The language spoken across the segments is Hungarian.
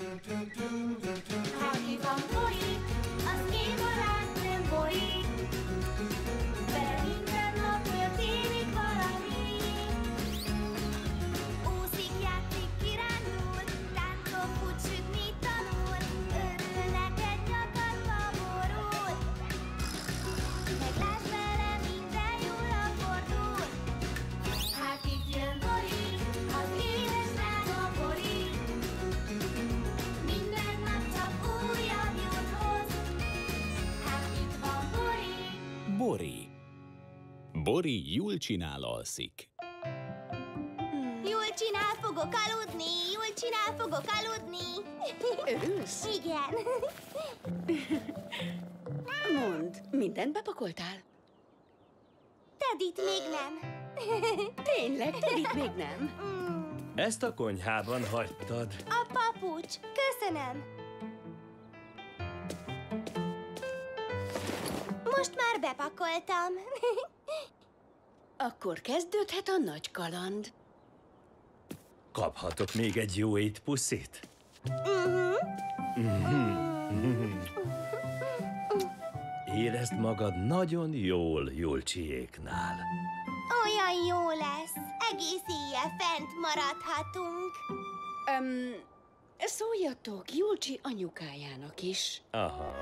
Aki van Bori, az Bori jól csinál alszik. Jól csinál, fogok aludni, jól csinál, fogok aludni. Örülsz? Igen. Mondd, mindent bepakoltál? Tedit még nem. Tényleg, Tedit még nem. Ezt a konyhában hagytad. A papucs. Köszönöm. Most már bepakoltam. Akkor kezdődhet a nagy kaland. Kaphatok még egy jó étpuszit? Érezd magad nagyon jól Julcsiéknál. Olyan jó lesz. Egész éjjel fent maradhatunk. Um, szóljatok Julcsi anyukájának is. Aha.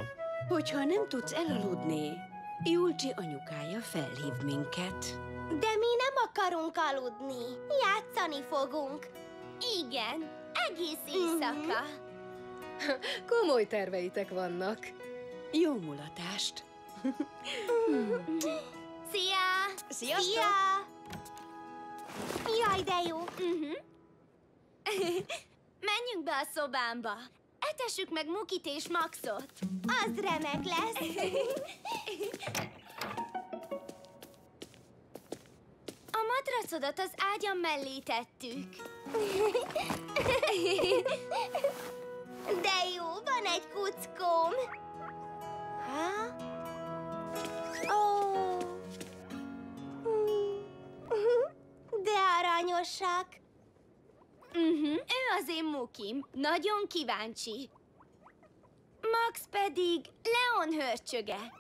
Hogyha nem tudsz elaludni, Julcsi anyukája felhív minket. De mi nem akarunk aludni. Játszani fogunk. Igen, egész éjszaka. Komoly terveitek vannak. Jó mulatást! Szia! Sziasztok! Szia! Jaj, de jó. Uh-huh. Menjünk be a szobámba. Etessük meg Mukit és Maxot. Az remek lesz. A matracodat az ágyam mellé tettük. De jó, van egy kuckóm. Ha? Ó. De aranyosak. Uh-huh. Ő az én mukim. Nagyon kíváncsi. Max pedig Leon hörcsöge.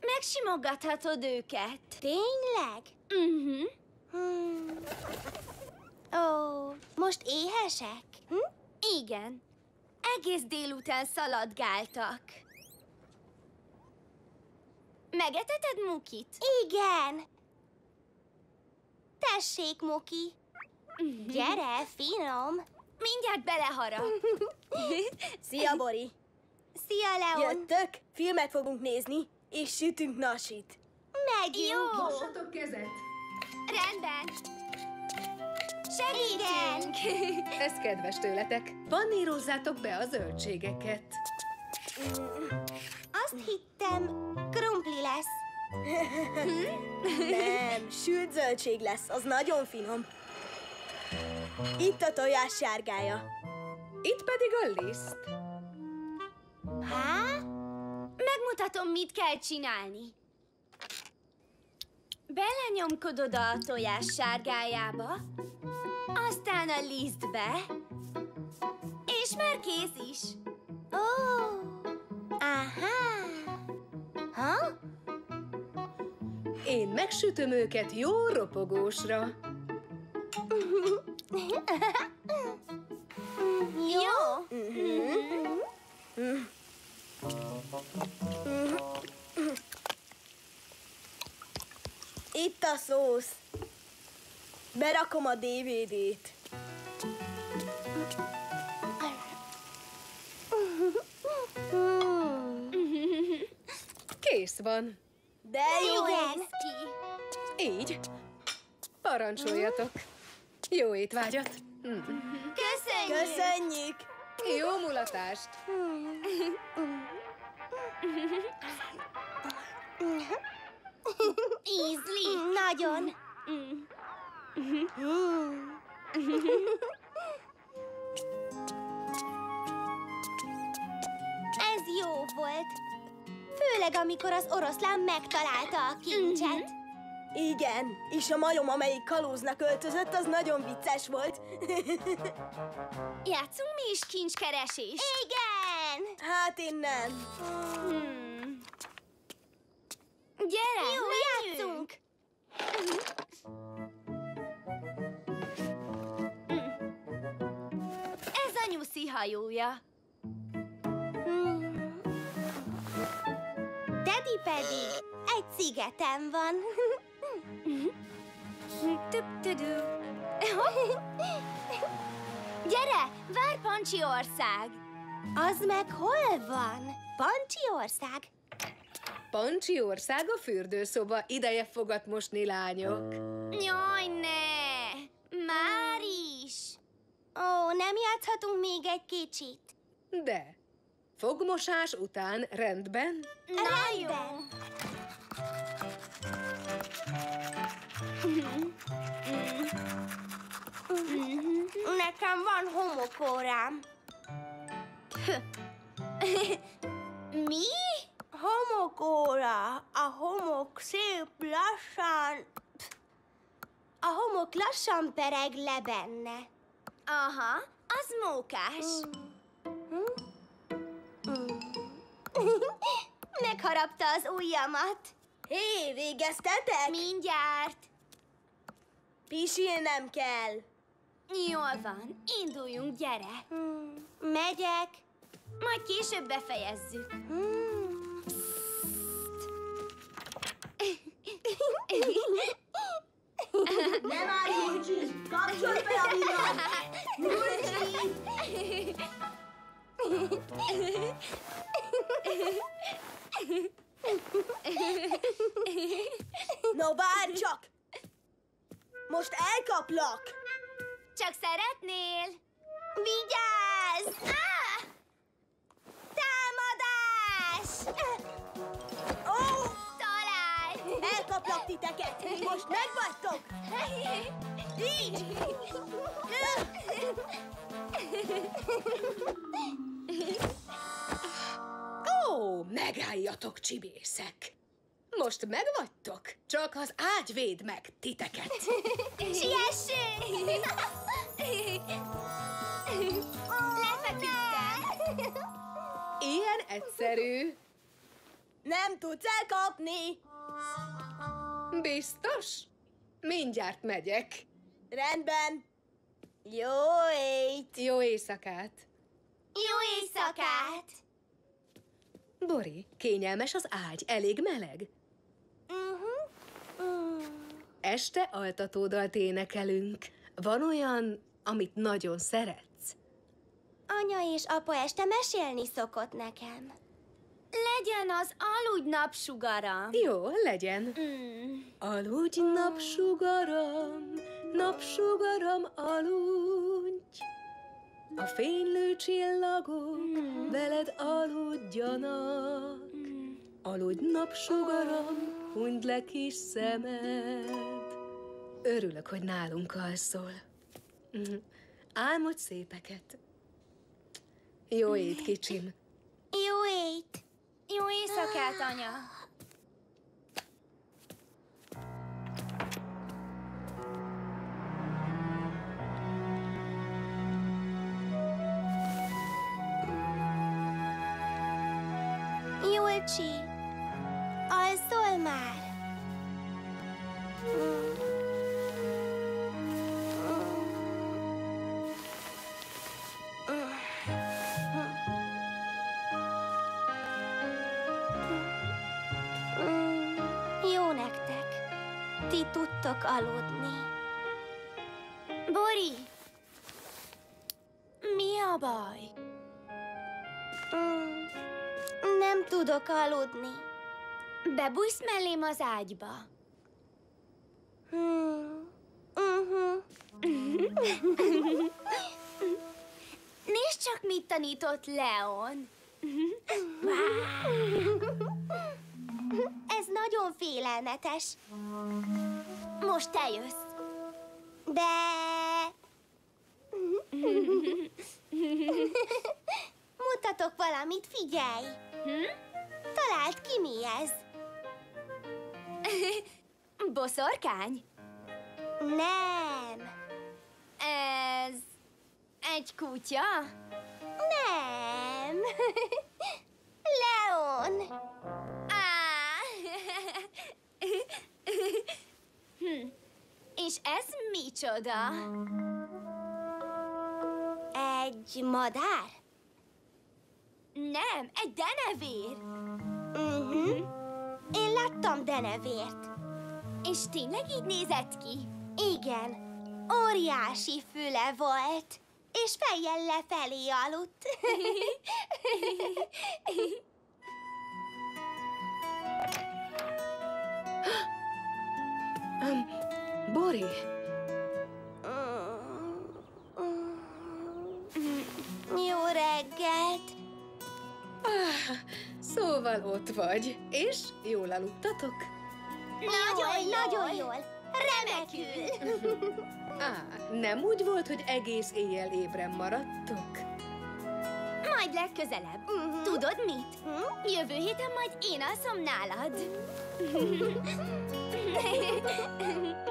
Megsimogathatod őket. Tényleg? Uh-huh. Hmm. Ó, most éhesek? Hm? Igen. Egész délután szaladgáltak. Megeteted Mukit? Igen. Tessék, Muki. Gyere, finom. Mindjárt beleharap. Szia, Bori! Szia, Leon. Jöttök? Filmet fogunk nézni, és sütünk nasit. Megyünk. Jó. Mossatok kezet! Rendben. Segítünk. Ez kedves tőletek. Panírozzátok be a zöldségeket. Azt hittem, krumpli lesz. Nem, sült zöldség lesz, az nagyon finom. Itt a tojás sárgája. Itt pedig a liszt. Há? Megmutatom, mit kell csinálni. Belenyomkodod a tojás sárgájába, aztán a lisztbe, és már kész is. Ó, aha. Ha? Én megsütöm őket jó ropogósra. Jó. Itt a szósz. Berakom a DVD-t. Kész van. De jó! Ki. Így. Parancsoljatok. Jó étvágyat. Köszönjük. Köszönjük! Jó mulatást. Nagyon. Ez jó volt. Főleg, amikor az oroszlán megtalálta a kincset. Igen, és a majom, amelyik kalóznak öltözött, az nagyon vicces volt. Játszunk mi is kincskeresést? Igen! Hát én nem. Hmm. Gyere, Jó, játszunk! Ez a nyuszi hajója. Teddy pedig egy szigeten van. Gyere, vár Pancsi ország! Az meg hol van? Pancsi ország? Pancsi ország a fürdőszoba, ideje fogat mosni lányok. Jaj, ne! Már is! Ó, nem játszhatunk még egy kicsit? De, fogmosás után rendben? Na jó! Nekem van homokórám. Mi? Homokóra. A homok szép lassan... A homok lassan pereg le benne. Aha, az mókás. Megharapta az ujjamat. Hé, végeztetek? Mindjárt. Pisilnem kell. Jól van, induljunk, gyere. Megyek. Majd később befejezzük. Nem No, várj csak! Most elkaplak! Csak szeretnél? Vigyázz! Ah! Támadás! Ó, Talált! elkaplak titeket! Most megvagytok! Ó, megálljatok, csibészek! Most megvagytok? Csak az ágy véd meg titeket. Siessünk! Lefeküdtem! Ilyen egyszerű. Nem tudsz elkapni! Biztos? Mindjárt megyek. Rendben. Jó ét! Jó éjszakát. Jó éjszakát! Bori, kényelmes az ágy, elég meleg. Uh-huh. Este altatódalt énekelünk. Van olyan, amit nagyon szeretsz? Anya és apa este mesélni szokott nekem. Legyen az aludj napsugaram. Jó, legyen. Mm. Aludj, napsugaram, napsugaram, aludj. A fénylő csillagok veled aludjanak. Aludj, napsugaram, hunyd le kis szemed. Örülök, hogy nálunk alszol. Mhm. Álmodj szépeket. Jó ét, kicsim. Jó ét! Jó éjszakát, anya! Tudtok aludni. Bori! Mi a baj? Mm, Nem tudok aludni. Bebújsz mellém az ágyba. Hmm. Uh-huh. Nézd csak, mit tanított Leon. Ez nagyon félelmetes. Most te jössz. De... Mutatok valamit, figyelj! Hm? Találd ki, mi ez? boszorkány? Nem. Ez egy kutya? Nem. Leon. Ez micsoda? Egy madár? Nem, egy denevér. Uh-huh. Én láttam denevért. És tényleg így nézett ki? Igen. Óriási füle volt, és fejjel lefelé aludt. Um, Bori, Jó reggelt! Szóval ott vagy, és jól aludtatok? Nagyon, nagyon jól! Remekül! Á, nem úgy volt, hogy egész éjjel ébren maradtok? Majd legközelebb. Tudod mit? Jövő héten majd én alszom nálad.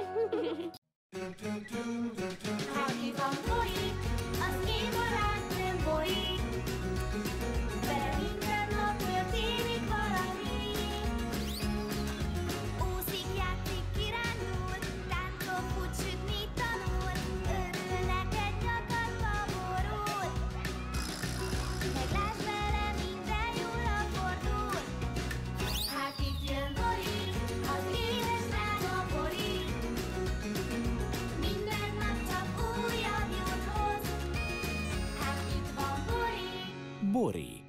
Bori.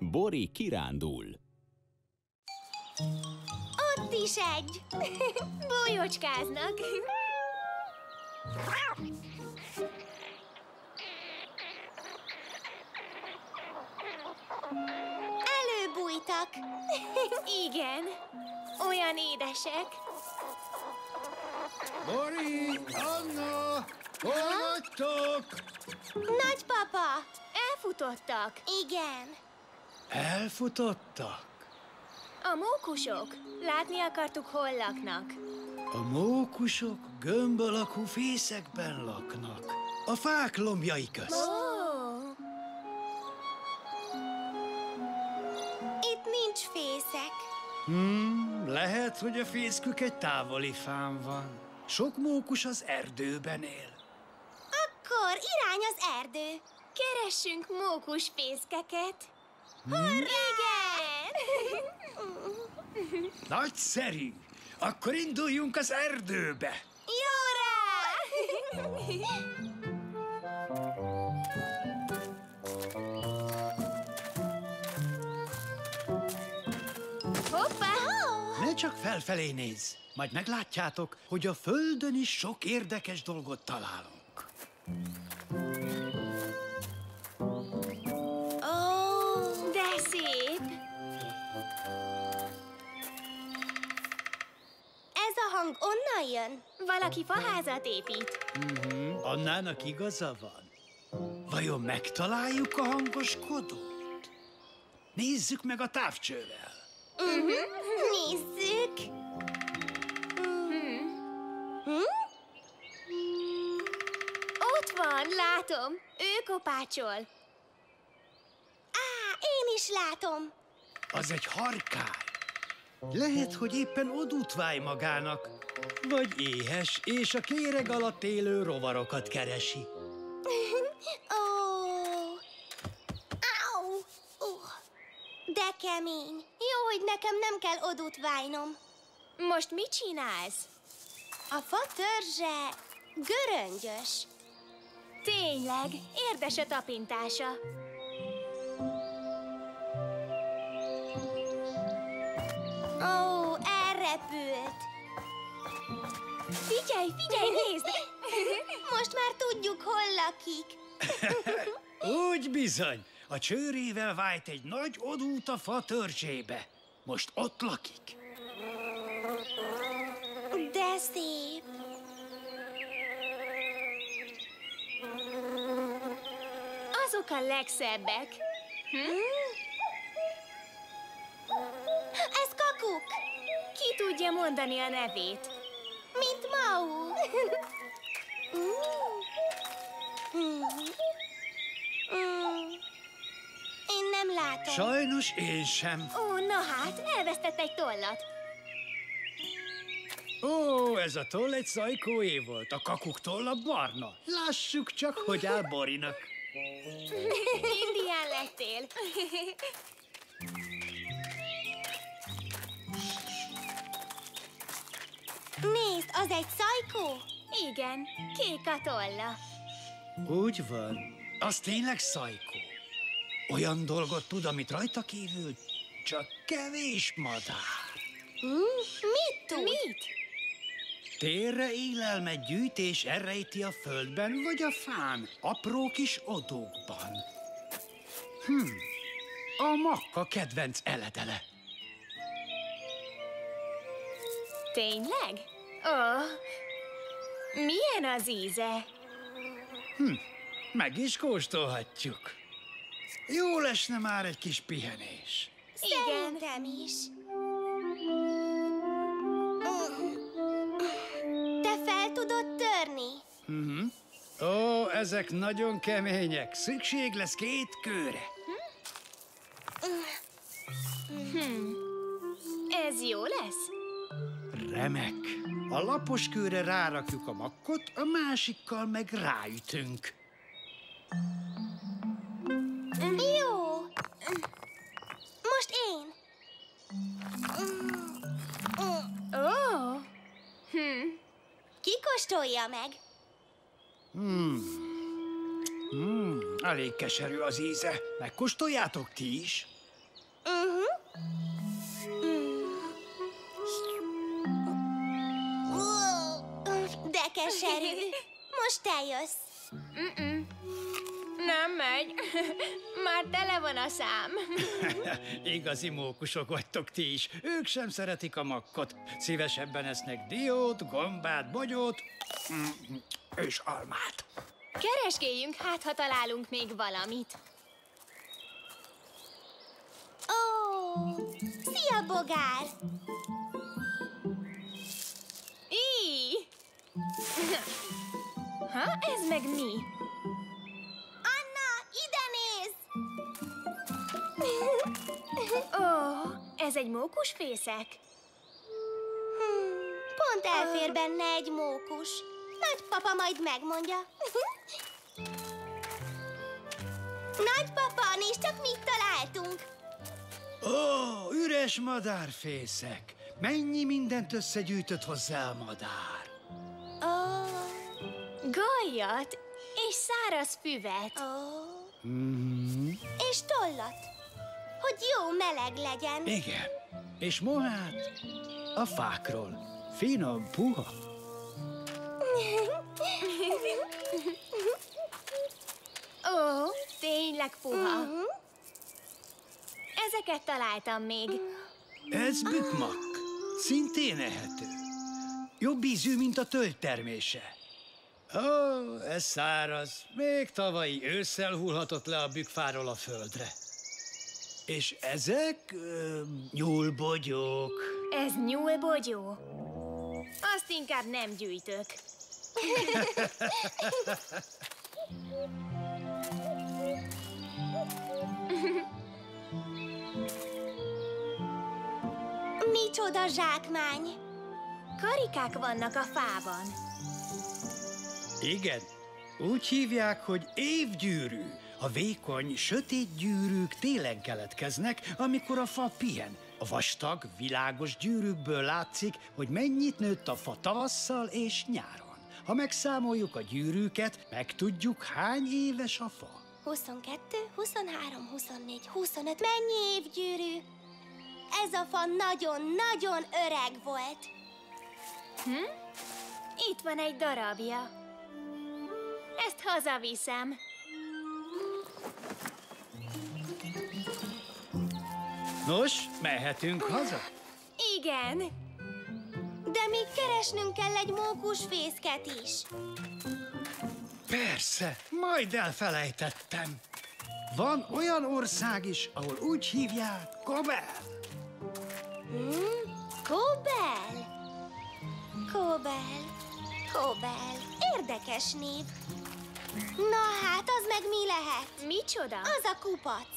Bori kirándul. Ott is egy. Bújócskáznak. Igen, olyan édesek. Bori, Anna, hol vagytok? Nagypapa, elfutottak. Igen. Elfutottak? A mókusok. Látni akartuk, hol laknak. A mókusok gömb alakú fészekben laknak. A fák lombjai közt. Ó. Hmm, lehet, hogy a fészkük egy távoli fán van. Sok mókus az erdőben él. Akkor irány az erdő. Keressünk mókus fészkeket. Hurrá! Igen! Nagyszerű! Akkor induljunk az erdőbe. Jóra! Hoppá! Csak felfelé nézz, majd meglátjátok, hogy a földön is sok érdekes dolgot találunk. Ó, de szép! Ez a hang onnan jön? Valaki faházat épít. Annának igaza van. Vajon megtaláljuk a hangoskodót? Nézzük meg a távcsővel. Nézzük! Látom. Ő kopácsol. Á, én is látom. Az egy harkály. Lehet, hogy éppen odútváj magának, vagy éhes, és a kéreg alatt élő rovarokat keresi. Ó! Au! Uh. De kemény. Jó, hogy nekem nem kell odút vájnom. Most mit csinálsz? A fa törzse göröngyös. Tényleg, érdes a tapintása. Ó, elrepült. Figyelj, figyelj, nézd! Most már tudjuk, hol lakik. Úgy bizony, a csőrével vájt egy nagy odút a fa törzsébe. Most ott lakik. De szép. Azok a legszebbek. Hm? Ez kakuk. Ki tudja, mondani a nevét. Mint Mau. Én nem látom. Sajnos én sem. Ó, na hát, elvesztett egy tollat. Ó, ez a toll egy szajkóé volt. A kakuk tolla barna. Lássuk csak, hogy áll Borinak. Indián lettél. Nézd, az egy szajkó. Igen, kék a tolla. Úgy van. Az tényleg szajkó. Olyan dolgot tud, amit rajta kívül csak kevés madár. Mm, mit tud? Mit? Térre élelmet gyűjt és elrejti a földben vagy a fán, apró kis odókban. Hm, a makka kedvenc eledele. Tényleg? Ó, milyen az íze? Meg is kóstolhatjuk. Jó lesne már egy kis pihenés. Szerintem is. Ezek nagyon kemények. Szükség lesz két kőre. Ez jó lesz? Remek. A lapos kőre rárakjuk a makkot, a másikkal meg ráütünk. Jó. Most én. Ó, Ki kóstolja meg? Mm, elég keserű az íze. Megkóstoljátok ti is? De keserű. Most te jössz. nem megy. Már tele van a szám. Igazi mókusok vagytok ti is. Ők sem szeretik a makkot. Szívesebben esznek diót, gombát, bogyót mm, és almát. Keresgéljünk, hát ha találunk még valamit. Ó, szia, bogár! Í! Ha, ez meg mi? Anna, ide nézz! Ó, ez egy mókusfészek? Pont elfér benne egy mókus. Nagypapa majd megmondja. Nagypapa, nézd csak mit találtunk. Ó, üres madárfészek. Mennyi mindent összegyűjtött hozzá a madár. Ó, Gajat és száraz füvet. ó, Mm, és tollat, hogy jó meleg legyen. igen. És mohát a fákról. Finom, puha. Tényleg puha. Mhm. Ezeket találtam még. Ez bükmak. Szintén ehető. Jobb ízű, mint a tölgytermése. Ó, ez száraz. Még tavalyi ősszel hullhatott le a bükfáról a földre. És ezek ö, nyúlbogyók. Ez nyúlbogyó. Azt inkább nem gyűjtök. Micsoda zsákmány. Karikák vannak a fában. Igen, úgy hívják, hogy évgyűrű. A vékony, sötét gyűrűk télen keletkeznek, amikor a fa pihen. A vastag, világos gyűrűkből látszik, hogy mennyit nőtt a fa tavasszal és nyáron. Ha megszámoljuk a gyűrűket, megtudjuk, hány éves a fa. 22, 23, 24, 25. Mennyi évgyűrű? Ez a fa nagyon-nagyon öreg volt. Itt van egy darabja. Ezt hazaviszem. Nos, mehetünk haza? Igen, De még keresnünk kell egy mókus fészket is. Persze, majd elfelejtettem. Van olyan ország is, ahol úgy hívják Kabel. Kóbel? Kóbel, Kóbel. Érdekes név. Na hát, az meg mi lehet? Micsoda? Az a kupac.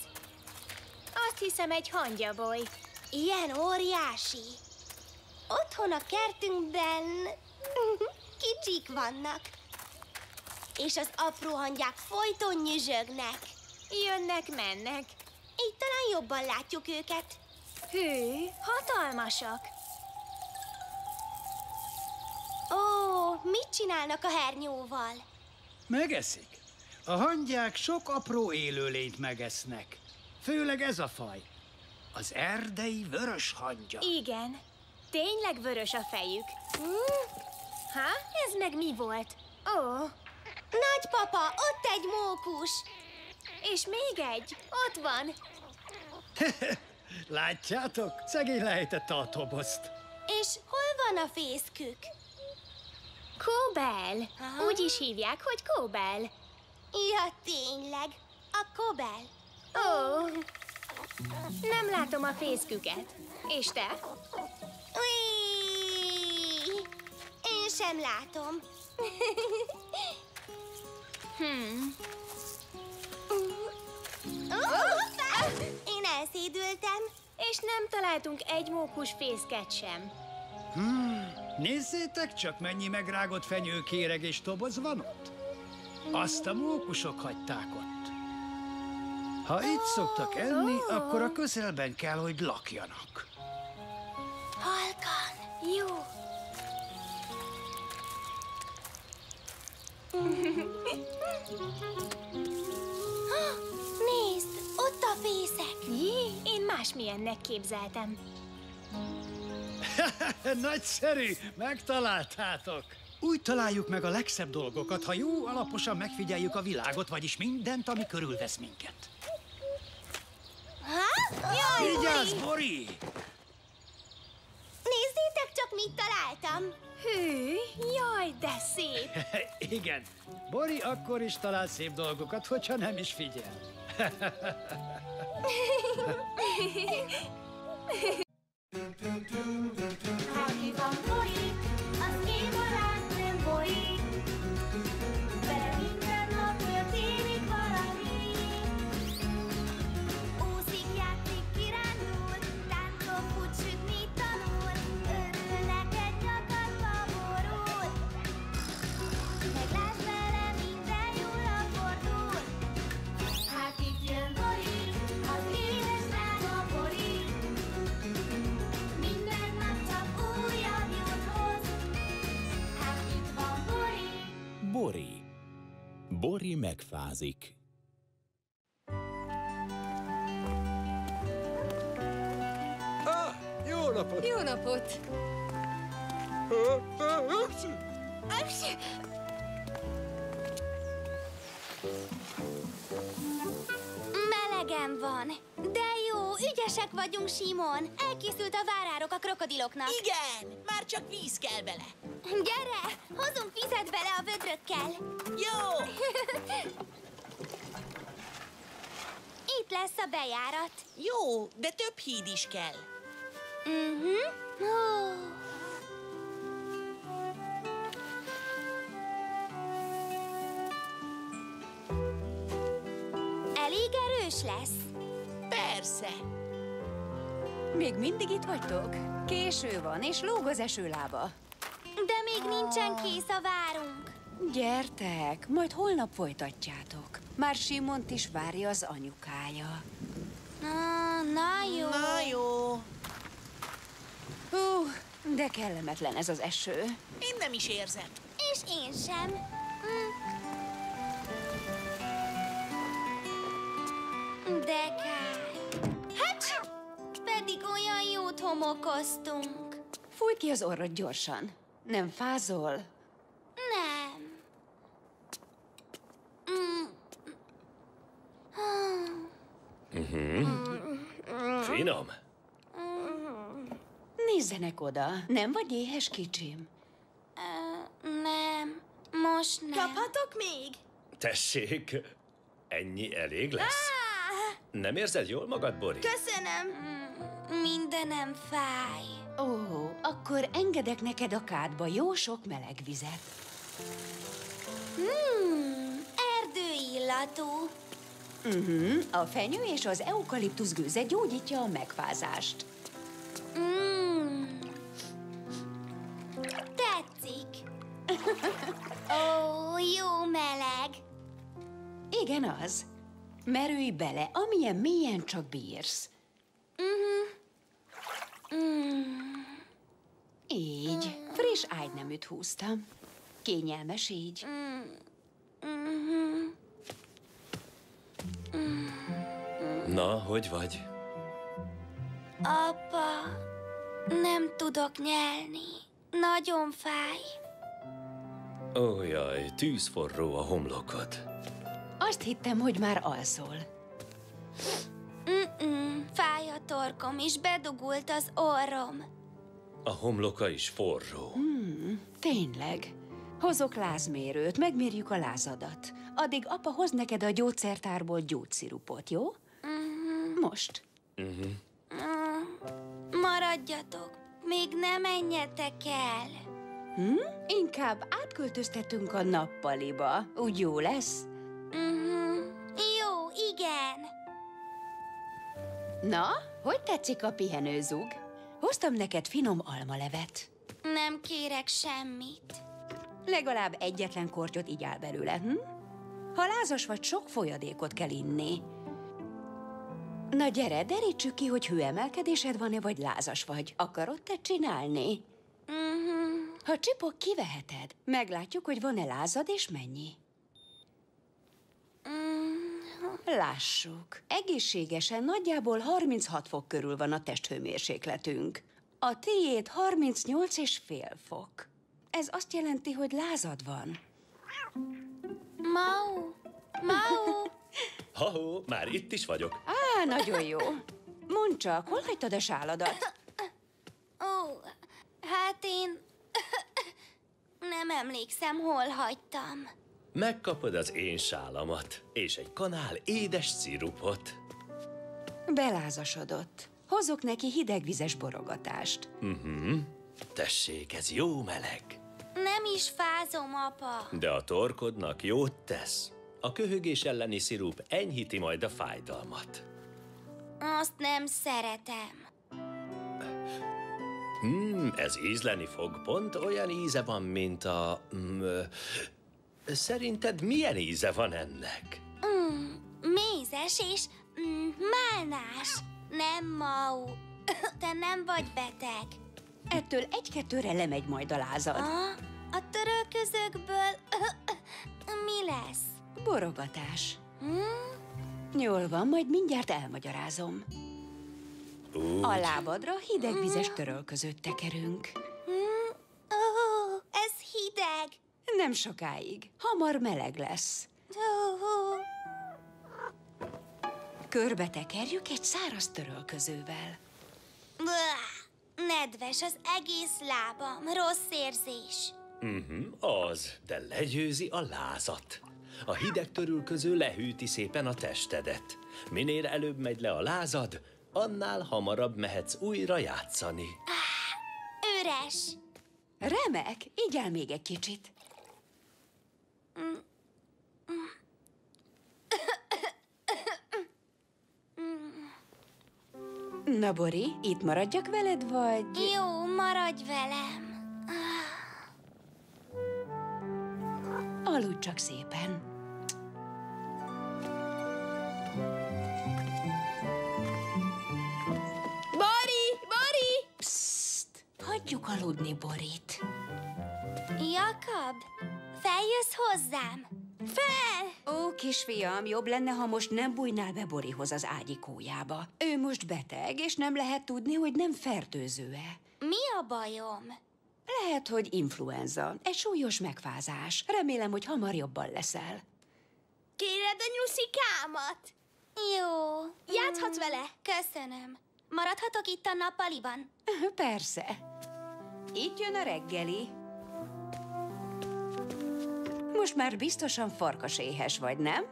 Azt hiszem egy hangyaboly. Ilyen óriási. Otthon a kertünkben kicsik vannak. És az apró hangyák folyton nyüzsögnek. Jönnek, mennek. Így talán jobban látjuk őket. Hű, hatalmasak. Ó, mit csinálnak a hernyóval? Megeszik. A hangyák sok apró élőlényt megesznek. Főleg ez a faj. Az erdei vörös hangya. Igen. Tényleg vörös a fejük. Ha? Ez meg mi volt? Ó, Nagypapa, ott egy mókus. és még egy. Ott van. Látjátok? Szegény lejtette a tobozt. És hol van a fészkük? Kóbel. Aha. Úgy is hívják, hogy Kóbel. Ja, tényleg. A kobel. Ó, nem látom a fészküket. És te? Ui! Én sem látom. Hmm. Én elszédültem. És nem találtunk egy mókus fészket sem. Nézzétek csak, mennyi megrágott fenyőkéreg és toboz van ott. Azt a mókusok hagyták ott. Ha itt szoktak enni, akkor a közelben kell, hogy lakjanak. Halkan. Jó. Nézd, ott a fészek. Másmilyennek képzeltem. Nagyszerű, megtaláltátok. Úgy találjuk meg a legszebb dolgokat, ha jó, alaposan megfigyeljük a világot, vagyis mindent, ami körülvesz minket. Ha? Jaj, Vigyázz, Bori! Bori! Nézzétek csak, mit találtam. Hű, jaj, de szép. Igen, Bori akkor is talál szép dolgokat, hogyha nem is figyel. Aki van Bori megfázik. Ah, jó napot! Jó napot! Melegem van. De jó, ügyesek vagyunk, Simon. Elkészült a várárok a krokodiloknak. Igen, már csak víz kell bele. Gyere, hozunk vizet bele a vödrökkel. Jó! Itt lesz a bejárat. Jó, de több híd is kell. Mhm. Ó. Elég erős lesz. Persze. Még mindig itt vagytok? Késő van, és lóg az esőlába. De még nincsen kész a várunk. Gyertek, majd holnap folytatjátok. Már Simont is várja az anyukája. Na, na jó. Na jó. Hú, de kellemetlen ez az eső. Én nem is érzem. És én sem. De kár. Hát, pedig olyan jót homokoztunk. Fújt ki az orrod gyorsan. Nem fázol? Nem. Mm. Finom. Nézzenek oda. Nem vagy éhes, kicsim? Ö, nem, most nem. Kaphatok még? Tessék, ennyi elég lesz? Á, Nem érzed jól magad, Bori? Köszönöm. Mindenem fáj. Ó, akkor engedek neked a kádba jó sok meleg vizet. Hmm, erdőillatú. Uh-huh. A fenyő és az eukaliptusz gőze gyógyítja a megfázást. Mm. Tetszik. Ó, jó meleg. Igen, az. Merülj bele, amilyen mélyen csak bírsz. Így. Friss ágyneműt húztam. Kényelmes így. Na, hogy vagy? Apa, nem tudok nyelni. Nagyon fáj. Ó, jaj, tűzforró a homlokod. Azt hittem, hogy már alszol. Mm-mm, fáj a torkom, és bedugult az orrom. A homloka is forró. Tényleg. Hozok lázmérőt, megmérjük a lázadat. Addig apa hoz neked a gyógyszertárból gyógyszirupot, jó? Most. Mm, maradjatok, még nem menjetek el. Hm? Inkább átköltöztetünk a nappaliba. Úgy jó lesz? Na, hogy tetszik a pihenőzug? Hoztam neked finom almalevet. Nem kérek semmit. Legalább egyetlen kortyot igyál belőle, hm? Ha lázas vagy, sok folyadékot kell inni. Na gyere, derítsük ki, hogy hőemelkedésed van-e, vagy lázas vagy. Akarod te csinálni? Mhm. Ha csipog, kiveheted. Meglátjuk, hogy van-e lázad, és mennyi. Lássuk. Egészségesen nagyjából 36 fok körül van a testhőmérsékletünk. A tiéd 38 és fél fok. Ez azt jelenti, hogy lázad van. Mau, Mau, Ha-hó, már itt is vagyok. Á, nagyon jó. Mondd csak, hol hagytad a sáladat? ó, hát én nem emlékszem, hol hagytam. Megkapod az én sálamat, és egy kanál édes szirupot. Belázasodott. Hozok neki hidegvizes borogatást. Tessék, ez jó meleg. Nem is fázom, apa. De a torkodnak jót tesz. A köhögés elleni szirup enyhíti majd a fájdalmat. Azt nem szeretem. Hmm, ez ízleni fog. Pont olyan íze van, mint a... Mm, szerinted milyen íze van ennek? Mm, mézes és mm, málnás. Nem, Mau. Te nem vagy beteg. Ettől egy-kettőre lemegy majd a lázad. A, a törölközőkből mi lesz? Borogatás. Hm? Jól van, majd mindjárt elmagyarázom. Úgy. A lábadra hidegvizes törölközőt tekerünk. Hm? Ó, ez hideg. Nem sokáig. Hamar meleg lesz. Körbe tekerjük egy száraz törölközővel. Nedves az egész lábam, rossz érzés. Mhm, az, de legyőzi a lázat. A hideg törülköző lehűti szépen a testedet. Minél előbb megy le a lázad, annál hamarabb mehetsz újra játszani. Üres. Remek, igyál még egy kicsit. Na, Bori, itt maradjak veled, vagy... Jó, maradj velem. Aludj csak szépen. Bori! Bori! Psst, hagyjuk aludni Borit. Jakab, feljössz hozzám? Fel! Ó, kisfiam, jobb lenne, ha most nem bújnál be Borihoz az ágyikójába. Ő most beteg, és nem lehet tudni, hogy nem fertőző-e. Mi a bajom? Lehet, hogy influenza, egy súlyos megfázás. Remélem, hogy hamar jobban leszel. Kéred a nyuszikámat? Jó. Játszhatsz vele? Köszönöm. Maradhatok itt a nappaliban? Persze. Itt jön a reggeli. Most már biztosan farkaséhes vagy, nem?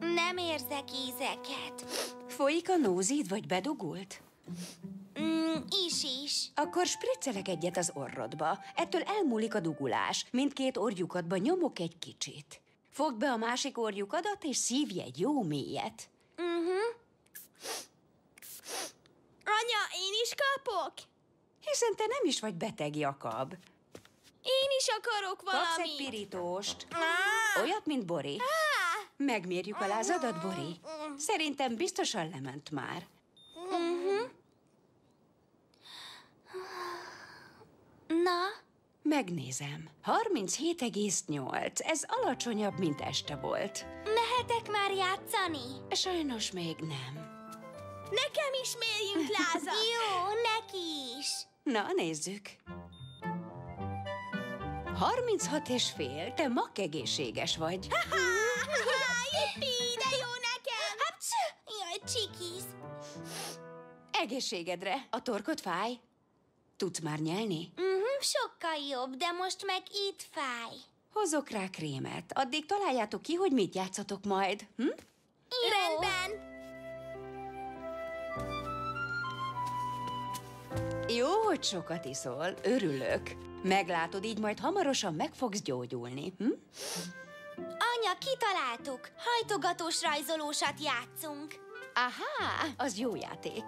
Nem érzek ízeket. Folyik a nózid, vagy bedugult? Mm, is is. Akkor spriccelek egyet az orrodba. Ettől elmúlik a dugulás. Mindkét orjukadba nyomok egy kicsit. Fogd be a másik orjukadat, és szívj egy jó mélyet. Uh-huh. Anya, én is kapok? Hiszen te nem is vagy beteg, Jakab. Én is akarok valamit. Kapsz egy pirítóst. Á! Olyat, mint Bori. Á! Megmérjük a lázadat, Bori. Szerintem biztosan lement már. Uh-huh. Na, Megnézem. 37,8. Ez alacsonyabb, mint este volt. mehetek már játszani? Sajnos még nem. Nekem is mérjünk lázat. Jó, neki is. Na, nézzük. 36 és fél, te mak egészséges vagy. Jippi, de jó nekem! Hapcsú! Jaj, csikisz! Egészségedre. A torkod fáj? Tudsz már nyelni? Uh-huh, sokkal jobb, de most meg itt fáj. Hozok rá krémet. Addig találjátok ki, hogy mit játszatok majd. Hm? Jó. Rendben. Jó, hogy sokat iszol. Örülök. Meglátod, így majd hamarosan meg fogsz gyógyulni. Hm? Anya, kitaláltuk. Hajtogatós rajzolósat játszunk. Aha, az jó játék.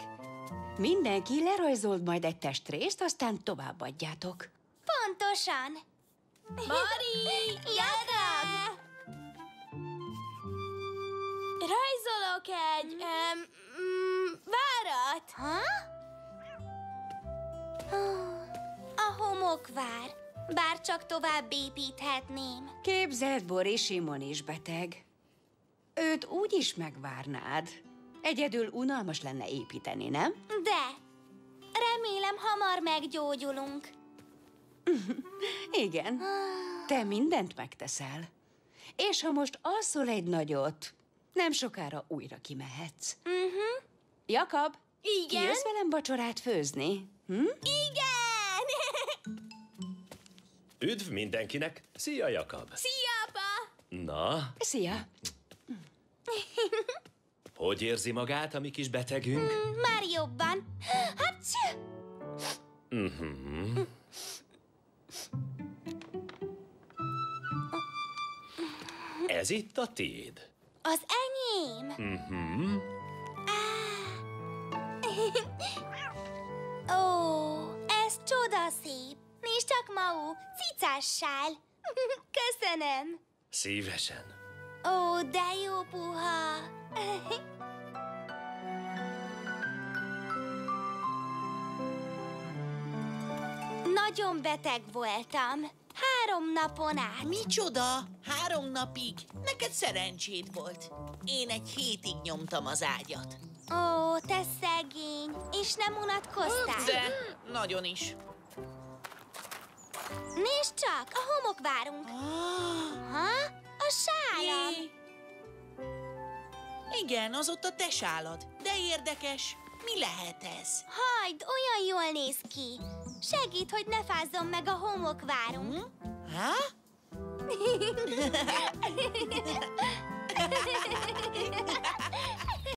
Mindenki lerajzolt majd egy testrészt, aztán továbbadjátok. Pontosan. Mari, gyere! Rajzolok egy um, mm, várat. Ha? A homokvár. Bár csak tovább építhetném. Képzeld, Bori Simon is beteg. Őt úgy is megvárnád. Egyedül unalmas lenne építeni, nem? De remélem hamar meggyógyulunk. Igen. Te mindent megteszel. És ha most alszol egy nagyot, nem sokára újra kimehetsz. Uh-huh. Jakab, Igen? kijössz velem vacsorát főzni? Hm? Igen! Üdv mindenkinek! Szia, Jakab! Szia, apa! Na, Szia! hogy érzi magát a mi kis betegünk? Már jobban. Hapcsú! Mhm. Ez itt a tiéd. Az enyém. Mhm. Ó, ez csodaszép. Nézd csak, Mau, cicássál. Köszönöm. Szívesen. Ó, de jó puha. Nagyon beteg voltam. Három napon át. Micsoda? Három napig? Neked szerencséd volt. Én egy hétig nyomtam az ágyat. Ó, te szegény. És nem unatkoztál? De nagyon is. Nézd csak, a homokvárunk. Ah, Ha? A sálam. jé. Igen, az ott a te sálad. De érdekes. Mi lehet ez? Hagyd, olyan jól néz ki. Segít, hogy ne fázzon meg a homokvárunk. Hm? Há?